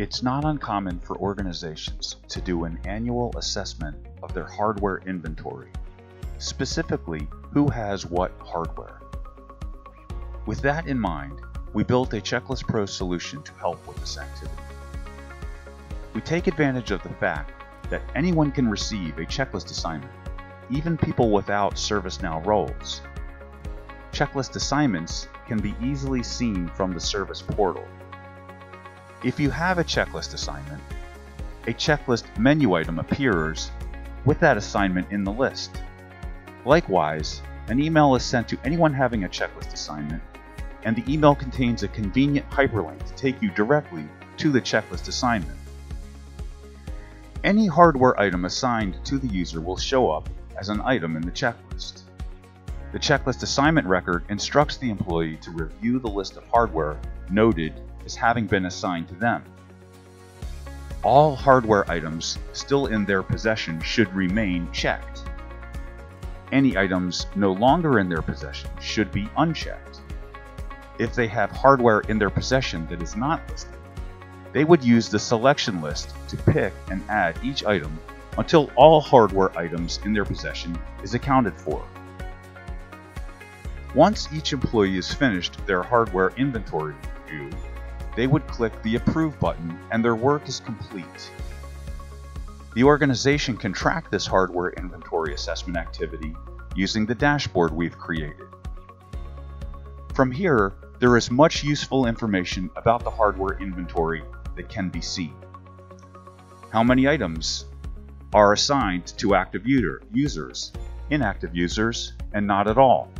It's not uncommon for organizations to do an annual assessment of their hardware inventory, specifically who has what hardware. With that in mind, we built a Checklist Pro solution to help with this activity. We take advantage of the fact that anyone can receive a checklist assignment, even people without ServiceNow roles. Checklist assignments can be easily seen from the service portal. If you have a checklist assignment, a checklist menu item appears with that assignment in the list. Likewise, an email is sent to anyone having a checklist assignment, and the email contains a convenient hyperlink to take you directly to the checklist assignment. Any hardware item assigned to the user will show up as an item in the checklist. The checklist assignment record instructs the employee to review the list of hardware noted as having been assigned to them. All hardware items still in their possession should remain checked. Any items no longer in their possession should be unchecked. If they have hardware in their possession that is not listed, they would use the selection list to pick and add each item until all hardware items in their possession is accounted for. Once each employee has finished their hardware inventory review, they would click the Approve button and their work is complete. The organization can track this hardware inventory assessment activity using the dashboard we've created. From here, there is much useful information about the hardware inventory that can be seen. How many items are assigned to active user, users, inactive users, and not at all?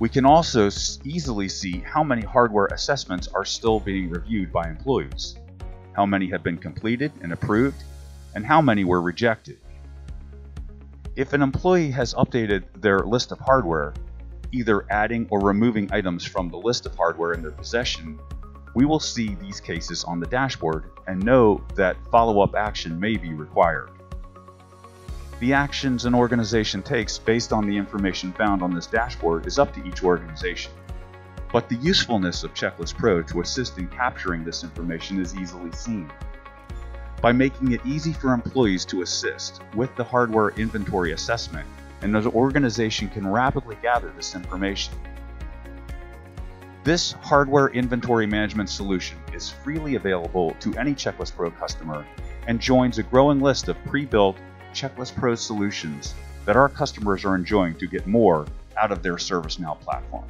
We can also easily see how many hardware assessments are still being reviewed by employees, how many have been completed and approved, and how many were rejected. If an employee has updated their list of hardware, either adding or removing items from the list of hardware in their possession, we will see these cases on the dashboard and know that follow-up action may be required. The actions an organization takes based on the information found on this dashboard is up to each organization. But the usefulness of Checklist Pro to assist in capturing this information is easily seen. By making it easy for employees to assist with the hardware inventory assessment, an organization can rapidly gather this information. This hardware inventory management solution is freely available to any Checklist Pro customer and joins a growing list of pre-built Checklist Pro solutions that our customers are enjoying to get more out of their ServiceNow platform.